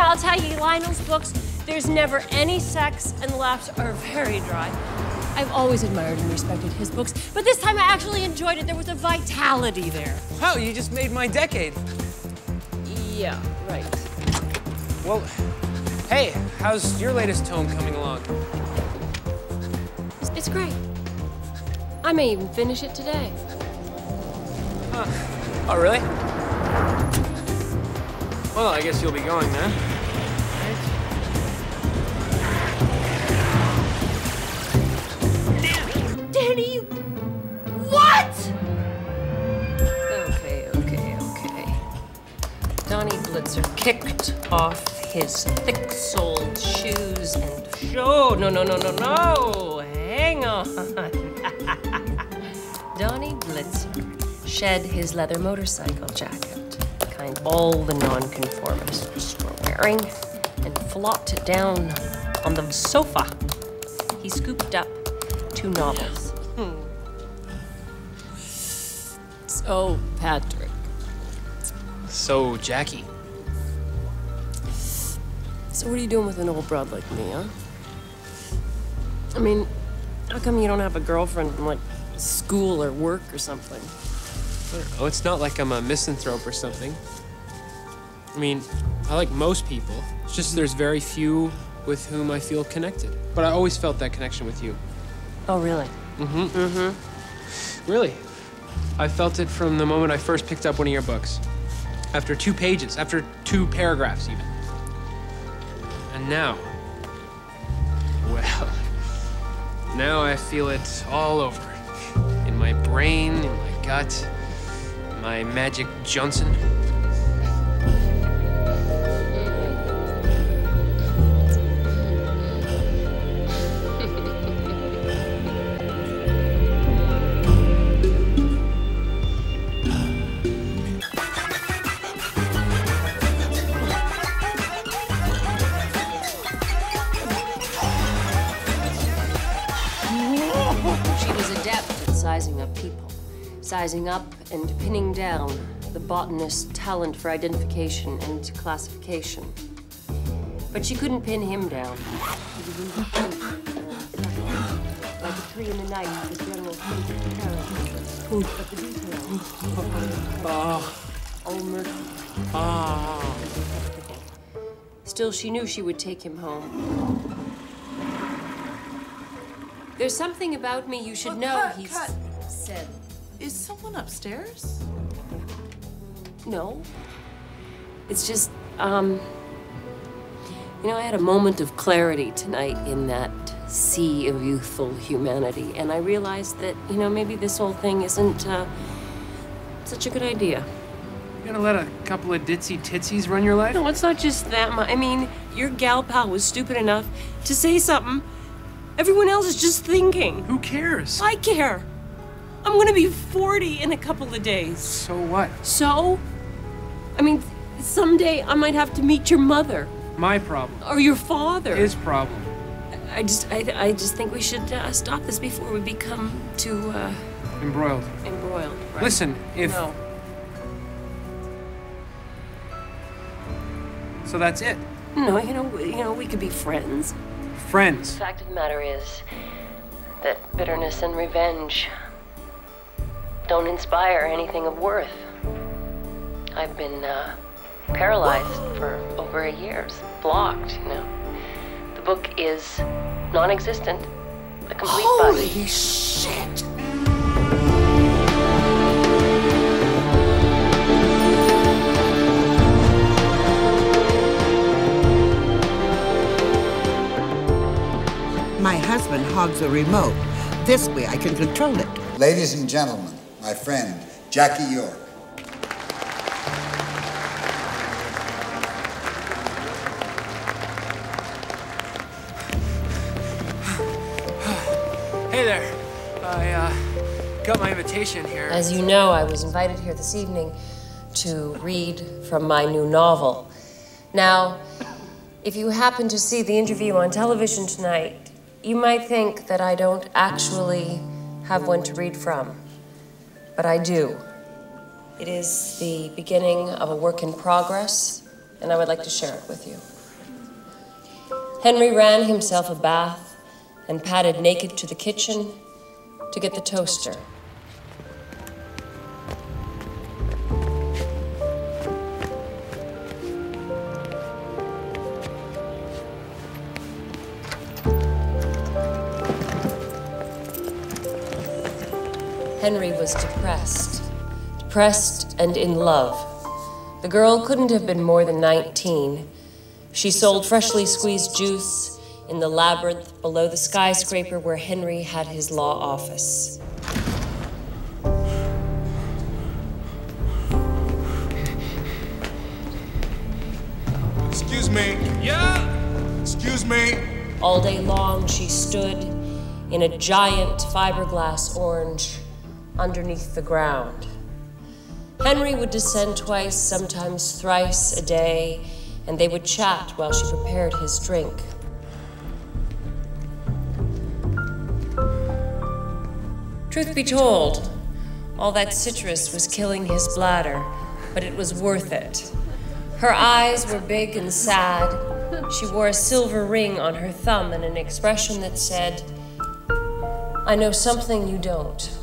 Yeah, I'll tell you, Lionel's books, there's never any sex, and the laughs are very dry. I've always admired and respected his books, but this time I actually enjoyed it. There was a vitality there. Wow, you just made my decade. Yeah, right. Well, hey, how's your latest tome coming along? It's, it's great. I may even finish it today. Huh. Oh, really? Well, I guess you'll be going then. Danny, what? Okay, okay, okay. Donnie Blitzer kicked off his thick-soled shoes and showed. No, no, no, no, no. Hang on. Donnie Blitzer shed his leather motorcycle jacket, the all the nonconformists were wearing, and flopped down on the sofa. He scooped up two novels. Hmm. So, Patrick. So, Jackie. So, what are you doing with an old broad like me, huh? I mean, how come you don't have a girlfriend from like school or work or something? Oh, it's not like I'm a misanthrope or something. I mean, I like most people. It's just there's very few with whom I feel connected. But I always felt that connection with you. Oh, really? Mm-hmm. Mm-hmm. Really. I felt it from the moment I first picked up one of your books. After two pages, after two paragraphs, even. And now. Well. Now I feel it all over. In my brain, in my gut, my magic Johnson. She was adept at sizing up people, sizing up and pinning down the botanist's talent for identification and classification. But she couldn't pin him down. He was indistinct, like a in the night, his general sense. But the details, Oh. all murky. Ah. Still, she knew she would take him home. There's something about me you should Oh, know, cut, he cut. said. Is someone upstairs? No. It's just, um, you know, I had a moment of clarity tonight in that sea of youthful humanity, and I realized that, you know, maybe this whole thing isn't uh, such a good idea. You gonna let a couple of ditzy titsy run your life? No, it's not just that. mu- I mean, your gal pal was stupid enough to say something. Everyone else is just thinking. Who cares? I care. I'm gonna be 40 in a couple of days. So what? So? I mean, someday I might have to meet your mother My problem. or your father. His problem. I just, I, I just think we should uh, stop this before we become too uh, Embroiled. embroiled. Right? Listen, if. No. So that's it. No, you know, you know, we could be friends. Friends. The fact of the matter is that bitterness and revenge don't inspire anything of worth. I've been uh, paralyzed for over a year, blocked, you know. The book is non existent, a complete bust. Holy shit! My husband hogs a remote. This way I can control it. Ladies and gentlemen, my friend, Jackie York. Hey there. I uh, got my invitation here. As you know, I was invited here this evening to read from my new novel. Now, if you happen to see the interview on television tonight, you might think that I don't actually have one to read from. But I do. It is the beginning of a work in progress, and I would like to share it with you. Henry ran himself a bath and padded naked to the kitchen to get the toaster. Henry was depressed, depressed and in love. The girl couldn't have been more than 19. She sold freshly squeezed juice in the labyrinth below the skyscraper where Henry had his law office. Excuse me. Yeah. Excuse me. All day long, she stood in a giant fiberglass orange underneath the ground. Henry would descend twice, sometimes thrice a day, and they would chat while she prepared his drink. Truth be told, all that citrus was killing his bladder, but it was worth it. Her eyes were big and sad. She wore a silver ring on her thumb and an expression that said, I know something you don't.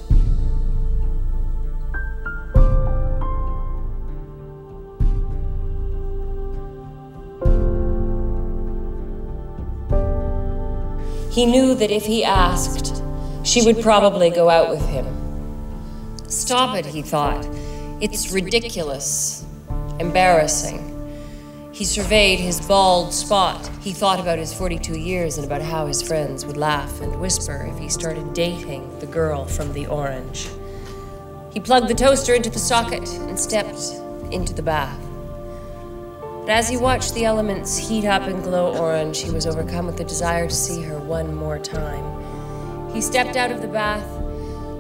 He knew that if he asked, she would probably go out with him. Stop it, he thought. It's ridiculous, embarrassing. He surveyed his bald spot. He thought about his 42 years and about how his friends would laugh and whisper if he started dating the girl from the orange. He plugged the toaster into the socket and stepped into the bath. But as he watched the elements heat up and glow orange, he was overcome with the desire to see her one more time. He stepped out of the bath,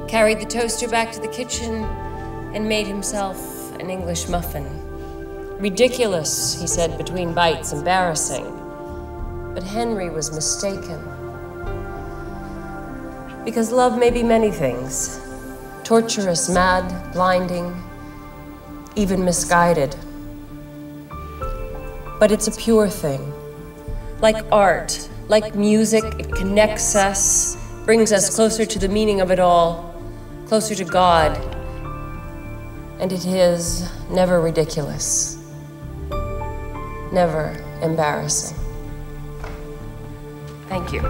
carried the toaster back to the kitchen, and made himself an English muffin. Ridiculous, he said between bites, embarrassing. But Henry was mistaken. Because love may be many things torturous, mad, blinding, even misguided but it's a pure thing. Like art, like music, it connects us, brings us closer to the meaning of it all, closer to God. And it is never ridiculous, never embarrassing. Thank you.